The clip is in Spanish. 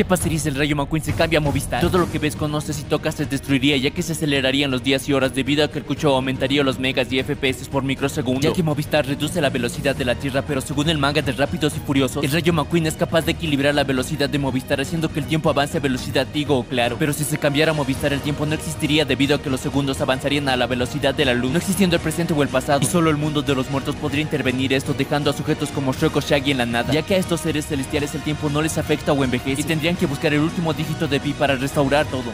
¿Qué pasaría si el rayo McQueen se cambia a Movistar? Todo lo que ves, conoces y tocas se destruiría ya que se acelerarían los días y horas debido a que el cucho aumentaría los megas y FPS por microsegundo. Ya que Movistar reduce la velocidad de la Tierra, pero según el manga de Rápidos y Furiosos, el rayo McQueen es capaz de equilibrar la velocidad de Movistar haciendo que el tiempo avance a velocidad Tigo o claro. Pero si se cambiara a Movistar el tiempo no existiría debido a que los segundos avanzarían a la velocidad de la luz, no existiendo el presente o el pasado. Y solo el mundo de los muertos podría intervenir esto dejando a sujetos como Shrek o Shaggy en la nada, ya que a estos seres celestiales el tiempo no les afecta o envejece y tendrían que buscar el último dígito de pi para restaurar todo.